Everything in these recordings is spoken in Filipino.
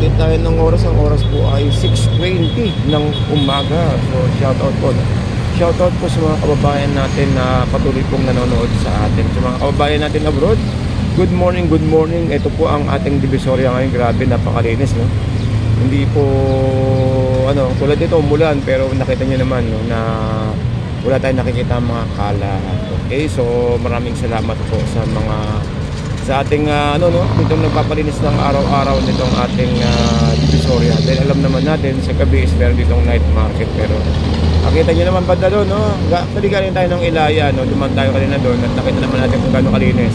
update tayo ng oras. Ang oras po ay 6.20 ng umaga. So, shoutout po. Shoutout po sa mga kababayan natin na patuloy pong nanonood sa atin. Sa mga kababayan natin abroad, good morning, good morning. Ito po ang ating divisorya ngayon. Grabe, napakalinis, no? Hindi po, ano, tulad dito, umulan, pero nakita nyo naman, no, na wala tayong nakikita mga kala. Okay, so maraming salamat po sa mga sa ating uh, ano no, nitong nagpapalinis ng araw-araw nitong ating uh, divisoria. Dahil alam naman natin sa gabi is meron ditong night market pero nakita niyo naman banda doon no. Actually galing tayo ng Ilaya no, duman tayo kanina doon at nakita naman natin kung gaano kalinis.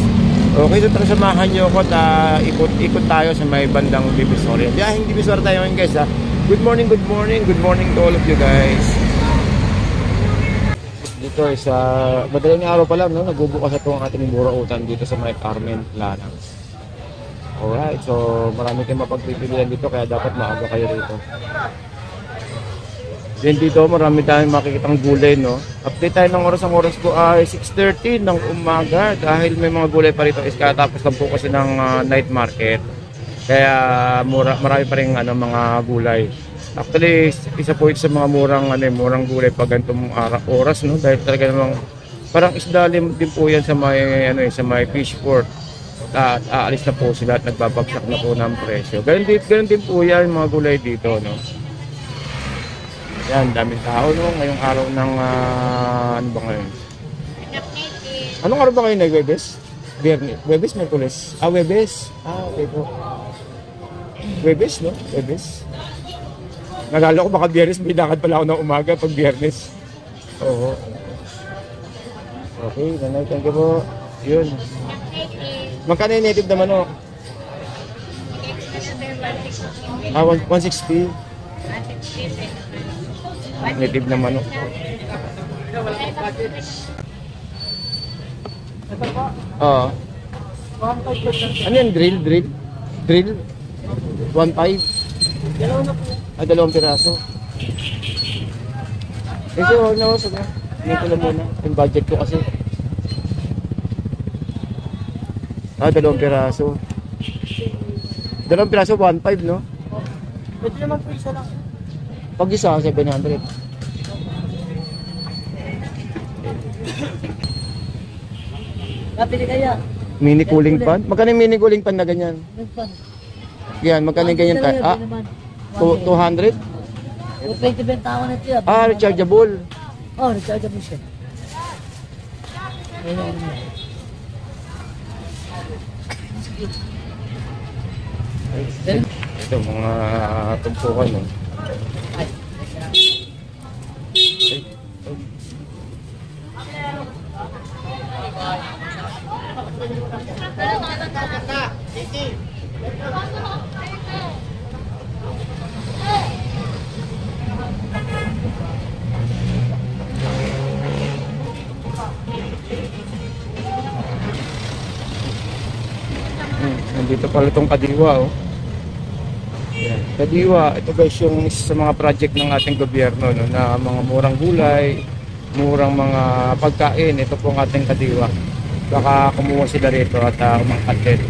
Okay, so tara samahan niyo ako at uh, ikot-ikot tayo sa may bandang divisoria. Biyahing divisoria tayo ngayon guys ha. Good morning, good morning, good morning to all of you guys ay sa madaling araw pa lang no nagbubukas na itong ating burautan dito sa may Carmen Lanang. Alright so marami kayong mapagpipilian dito kaya dapat maaga kayo rito. Then dito marami tayong makikitang gulay no. Update tayo ng oras. Ang oras ko ay 6.30 ng umaga dahil may mga gulay pa rito. Is katapos lang po kasi ng uh, night market. Kaya mura, marami pa rin ano, mga gulay Actually, isa po ito sa mga murang ano, murang gulay pag ganitong oras no dahil talaga namang parang isda din po yan sa may ano sa may fish port. At aalis na po sila at nagbabagsak na po ng presyo. Ganun din, ganun din po yan mga gulay dito no. Yan, daming tao no ngayong araw ng uh, ano ba ngayon? Anong araw ba ngayon na Webes? Biyernes, Webes, Merkules. Ah, Webes. Ah, okay po. Webes, no? Webes. Nalala ko baka biyernes, may lakad pala ako ng umaga pag biyernes. Oo. Okay, nanay, thank you po. Yun. Magkano yung native naman o? Ah, 160. Native naman o. Oo. Ano yan? Drill? Drill? Drill? 1.5? Dalawa na po. Ah, dalawang piraso. Ito, huwag na usap na. Hindi ko lang muna. Yung budget ko kasi. Ah, dalawang piraso. Dalawang piraso, 1.5, no? Pwede naman po isa lang. Pag isa, 700. Napili kaya. Mini cooling pan? Magkano yung mini cooling pan na ganyan? Nagpan. Yan, magkano yung ganyan tayo? Ah, two- 200? Yung 20 benta ako nito yan. Ah, rechargeable. Oh, rechargeable siya. Ayun. Ito, mga tumpukan, no? Ay. Nandito pala itong kadiwa, oh. Yan. Kadiwa, ito guys yung isa sa mga project ng ating gobyerno no, na mga murang gulay, murang mga pagkain. Ito po ang ating kadiwa. Baka kumuha sila rito at uh, umangkat din.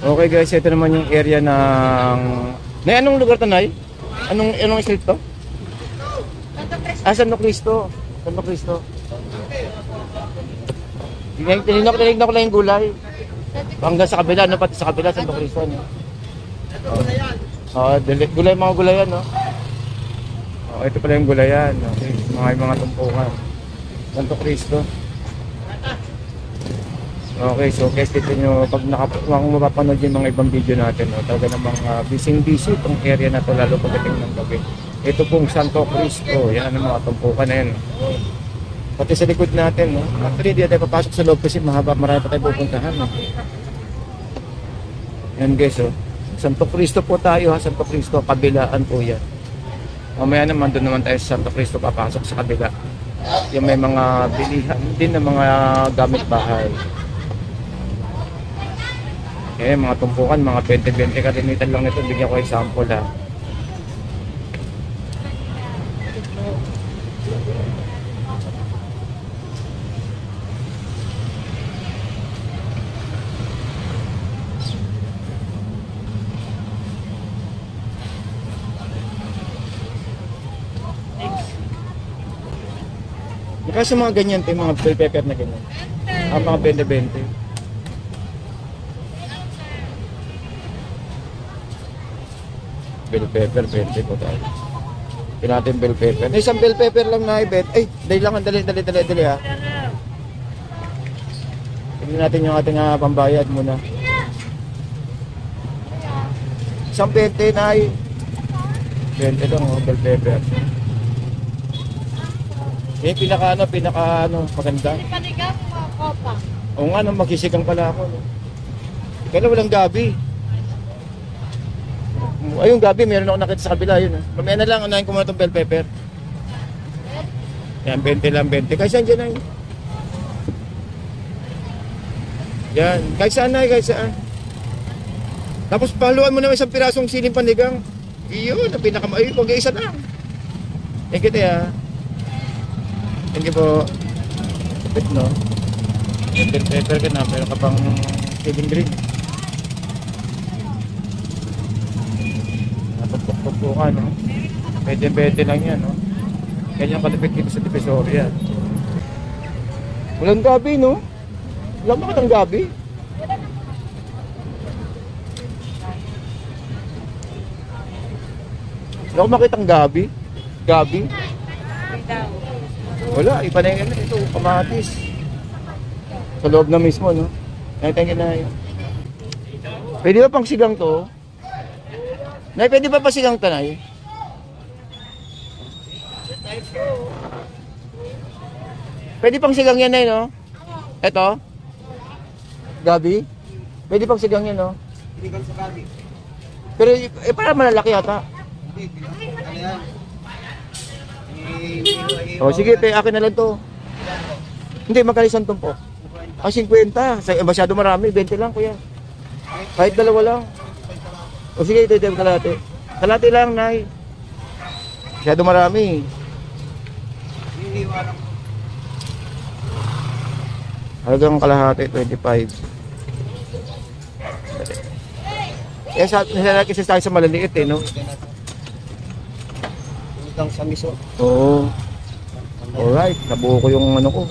Okay guys, ito naman yung area ng... Nay, anong lugar to, Nay? Anong, anong street to? Ah, Santo Cristo. Santo Cristo. Tinignan tinignan tinignan ko lang yung gulay. Hanggang sa kabila, no? Pati sa kabila, Cristo, no? Oo, oh, dili- gulay, mga gulayan, no? Oh, ito pala yung gulayan. Okay, mga mga tumpukan. Santo Cristo. Okay, so guys, dito nyo, pag nakap kung mapapanood yung mga ibang video natin, no, talaga namang uh, busy-busy itong area na to, lalo pagdating ng gabi. Ito pong Santo Cristo, yan ang mga tumpukan na yan. Pati sa likod natin, no? Actually, hindi tayo papasok sa loob kasi mahaba, marami pa tayo pupuntahan. No? Yan guys, oh. Santo Cristo po tayo ha, Santo Cristo, kabilaan po yan. Mamaya naman, doon naman tayo sa Santo Cristo papasok sa kabila. Yung may mga bilihan din ng mga gamit bahay. Eh, mga tumpukan, mga 20-20 kalimitan lang nito. Bigyan ko example ha. Kasi mga ganyan, tayo, mga bell pepper na ganyan. Ang mga 20-20. Bell pepper, 20 po tayo. Tingnan natin bell pepper. Na isang bell pepper lang na ibet. Ay, dali lang, dali, dali, dali, dali ha. Tingnan natin yung ating ah, pambayad muna. Isang 20 na ay. 20 lang oh, bell pepper. Yung pinaka ano, pinaka ano, maganda. Panigang mga kopa. Oo nga, no, magisigang pala ako. No. Kaya walang gabi. Ayun, gabi, meron ako nakita sa kabila. Yun, ah. Mamaya na lang, unahin ko muna itong bell pepper. Yan, 20 lang, 20. Kahit saan dyan ay. Yan, kahit saan ay, kahit saan. Tapos pahaluan mo naman isang pirasong siling panigang. Iyon, ang pinakamaayos. Huwag isa lang. Thank you, Tia. Thank you po. Kapit, no? Bell pepper ka na, meron ka pang siling green. Napagpukpuk po ka, no? Pwede-pwede lang yan, no? Ganyan kalapit dito sa Divisoria. Walang gabi, no? Wala ba katang gabi? Wala ko makitang gabi. Gabi? Wala, iba na ano, ito, kamatis. Sa loob na mismo, no? You na Pwede ba pang sigang to? Nay, pwede ba pa sigang tanay? Pwede pang sigang yan, Nay, no? Eto? Gabi? Pwede pang sigang yan, no? Pinigang sa gabi. Pero, eh, para malalaki yata. Ano yan? Oh, sige, te, akin na lang to. Hindi, magkalisan to po. Ah, 50. Sa, eh, masyado marami. 20 lang, kuya. Kahit dalawa lang. O sige, ito, ito, kalate. Kalate lang, nay. Masyado marami. Halagang kalahati, 25. Eh, sa, nila kasi tayo sa malaliit eh, no? Pinigang sa miso. Oo. Alright, nabuo ko yung ano ko.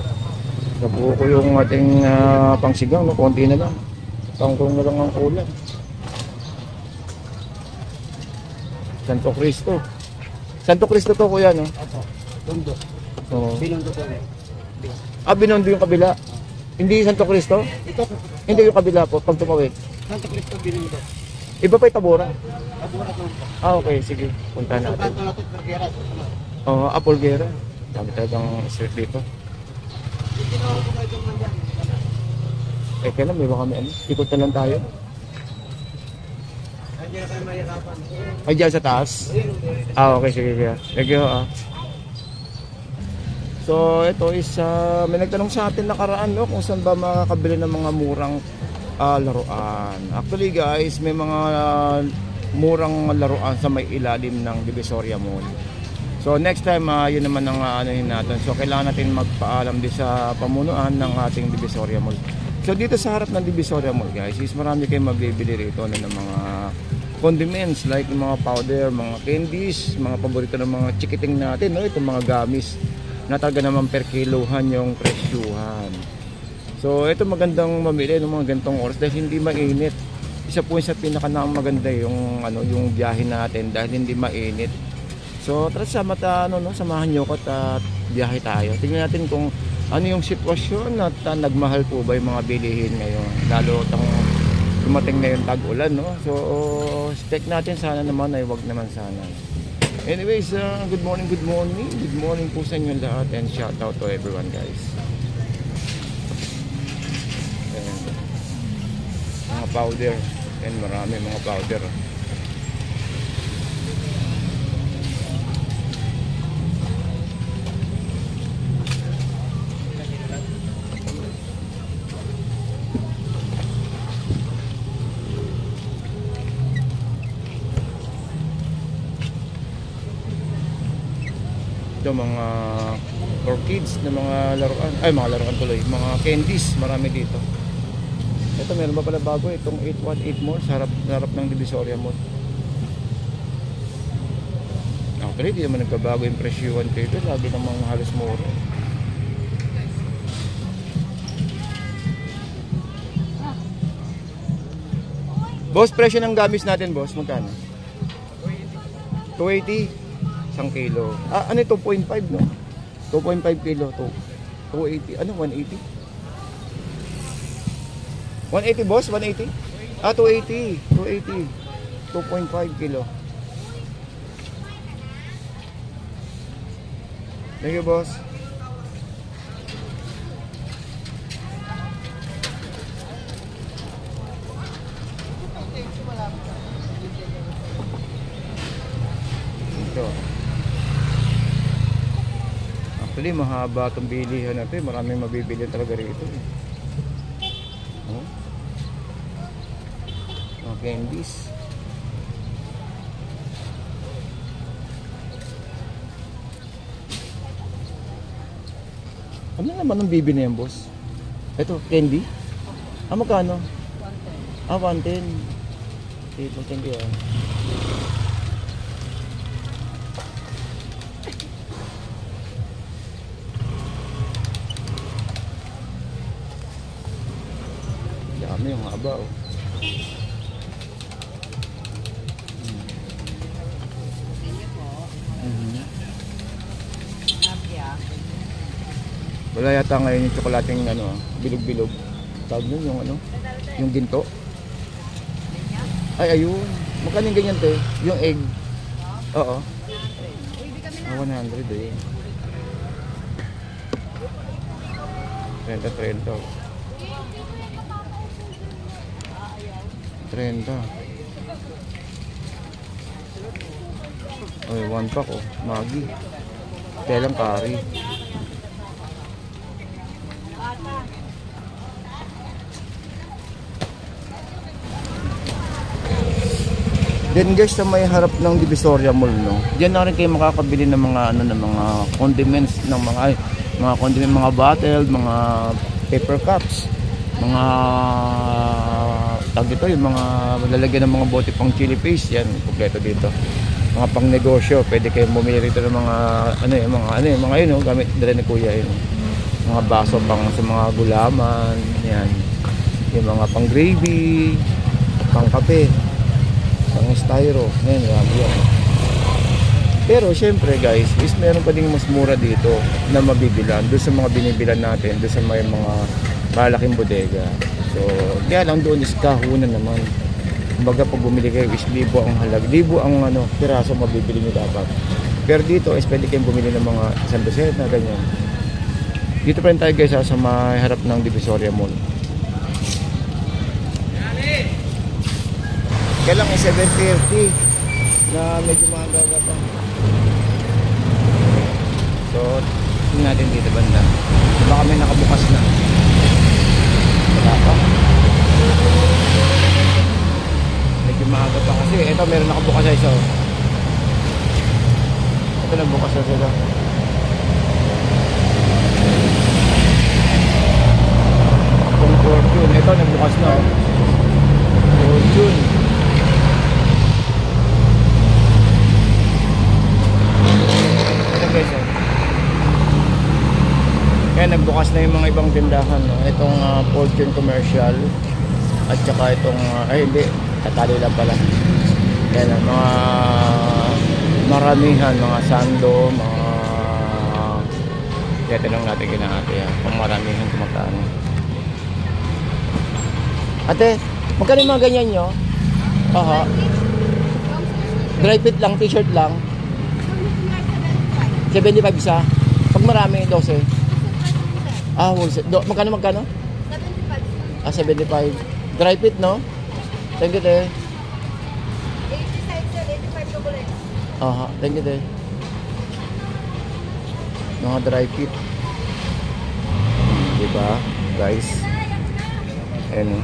Nabuo ko yung ating ah, pangsigang, no? Konti na lang. Tangkong na lang ang ulam. Santo Cristo. Santo Cristo to, kuya, no? Opo. Tundo. Oo. Binundo ko ulit. Ah, binondo yung kabila. Hindi Santo Cristo? Ito, Hindi yung kabila po, pag tumawid. Santa Cristo binundo. Iba pa yung tabora. Po. Ah, okay, sige. Punta Sa natin. kanto natin, Bergeras. Oo, uh, Apolguera. Dami talagang street dito. Ginawa ko kayo yan. Eh, kailan may baka may ano? Ikot na lang tayo. Nandiyan kayo mahirapan. Ay, dyan sa taas? Ah, okay, sige, sige. Thank you, ah. So, ito is, ah, may nagtanong sa atin nakaraan, no, kung saan ba makakabili ng mga murang ah, laruan. Actually, guys, may mga ah, murang laruan sa may ilalim ng Divisoria Mall. So, next time, ah, yun naman ang uh, natin. So, kailangan natin magpaalam din sa pamunuan ng ating Divisoria Mall. So, dito sa harap ng Divisoria Mall, guys, is marami kayong mabibili rito na ng mga condiments like mga powder, mga candies, mga paborito ng mga chikiting natin, no? Itong mga gamis na talaga naman per kilohan yung presyuhan. So, ito magandang mamili ng mga gantong oras dahil hindi mainit. Isa po yun sa pinaka maganda yung ano yung biyahe natin dahil hindi mainit. So, tara sama ta ano no, samahan niyo ko at biyahe tayo. Tingnan natin kung ano yung sitwasyon at ah, nagmahal po ba yung mga bilihin ngayon. Lalo tang dumating na yung tag-ulan, no? So, expect natin sana naman ay wag naman sana. Anyways, uh, good morning, good morning. Good morning po sa inyo lahat and shout out to everyone, guys. Ayan. Mga powder. And marami mga powder. Ito mga for kids na mga laruan. Ay, mga laruan tuloy. Mga candies. Marami dito. Ito meron pa pala bago itong 818 mall sa harap, sa harap ng Divisoria Mall. Actually, hindi naman nagkabago yung presyuan kayo ito. Lagi namang halos moro. Boss, presyo ng gamis natin, boss. Magkano? 280. 1 kilo. Ah, ano ito? 0.5, no? 2.5 kilo. 2, 280. Ano? 180? 180, boss? 180? Ah, 280. 280. 2.5 kilo. Thank you, boss. Ito. Actually, mahaba itong bilihan na ito. eh. Maraming mabibili talaga rito. eh. Candies. Ano naman ang bibi na yan, boss? Ito, candy? Ah, magkano? Ah, 110. Ito, candy ah. Dami yung haba oh. Wala yata ngayon yung tsokolating ano, bilog-bilog. Tawag nun yung ano, yung ginto. Ay, ayun. Magkano ganyan te? Yung egg. Oo. Ah, 100 eh. 30, 30. 30. Ay, one pack oh. Maggi. Telang curry. Then guys, sa may harap ng Divisoria Mall, no. Diyan na rin kayo makakabili ng mga ano ng mga condiments ng mga ay, mga condiment, mga bottle, mga paper cups, mga tag dito, yung mga lalagyan ng mga bote pang chili paste, yan, kompleto dito. Mga pang negosyo, pwede kayong bumili rito ng mga ano yung mga ano yung mga yun, no, gamit dala ni Kuya yun. Mga baso pang sa mga gulaman, yan. Yung mga pang gravy, pang kape pang styro ngayon yan pero syempre guys is meron pa ding mas mura dito na mabibilan doon sa mga binibilan natin doon sa may mga malaking bodega. So kaya lang doon is kahunan naman. Kumbaga pag bumili kayo is libo ang halag libo ang ano piraso mabibili nyo dapat. Pero dito is pwede kayong bumili ng mga isang doset na ganyan. Dito pa rin tayo guys sa may harap ng Divisoria Mall Kaya lang eh, 7.30 na medyo magaga pa. So, tingnan natin dito banda. Baka may nakabukas na. Wala pa. Medyo maaga pa kasi. Ito, meron nakabukas sa isa. oh. Ito, nagbukas na sila. Itong fortune. Ito, nagbukas na. oh. Fortune. Ito guys, oh. Nagbukas na yung mga ibang tindahan. No? Itong ah, Fortune Commercial at saka itong, ah, ay hindi, tatali lang pala. Kaya na, mga maramihan, mga sando, mga kaya tinanong natin kina ate ha, kung maramihan kumakano. Ate, magkano yung mga ganyan nyo? Aha. Dry fit lang, t-shirt lang. 75 isa. Pag marami, 12. Ah, wholesale. Do, magkano, magkano? 75. Ah, 75. Dry fit, no? Thank you, te. 80 size sir, 85 chocolate. Aha, thank you, te. Mga dry fit. Diba, guys? Ayan. oh.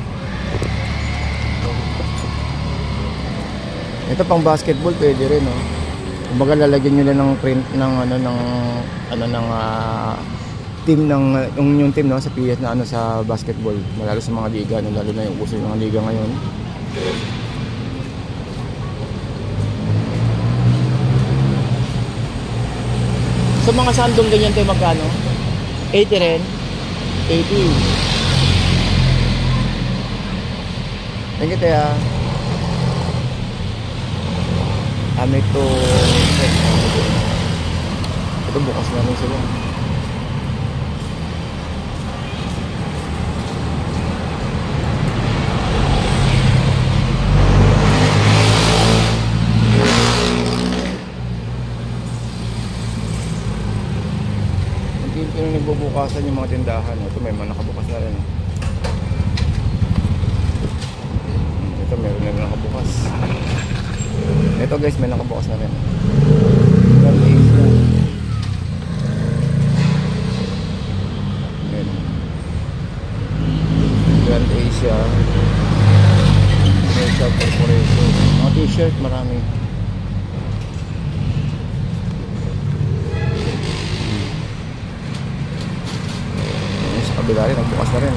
Ito pang basketball pwede rin, no? Kumbaga lalagyan niyo lang ng print ng ano ng ano ng ah, team ng yung, yung team no sa PS na ano sa basketball, lalo sa mga liga, no, lalo na yung uso yung mga liga ngayon. Sa mga sandong ganyan tayo magkano? 80 rin? 80. Thank you, Tia. Marami to. Ito bukas na rin sila. Hindi nagbubukasan yung mga tindahan. Ito may mga nakabukas na rin. Ito meron na nakabukas. Ito guys, may nakabukas na rin. Grand Asia. Ayan. Grand Asia. Commercial Corporation. Mga t-shirt, marami. Yung sa kabila rin, nagbukas na rin.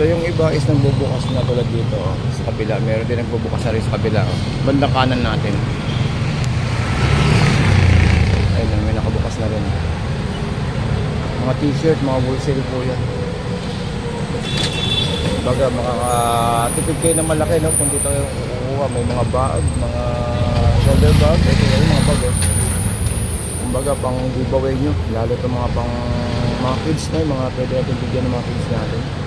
So yung iba is nagbubukas na tulad dito oh, sa kabila. Meron din nagbubukas na rin sa kabila. Oh. Bandang kanan natin. Ayun, may nakabukas na rin. Mga t-shirt, mga wholesale po yan. Baga makakatipid kayo ng malaki no? kung dito kayo kukuha. May mga bag, mga shoulder bag. Ito yung mga bag. Oh. Kumbaga pang giveaway nyo. Lalo itong mga pang mga kids na, mga pwede natin bigyan ng mga kids natin.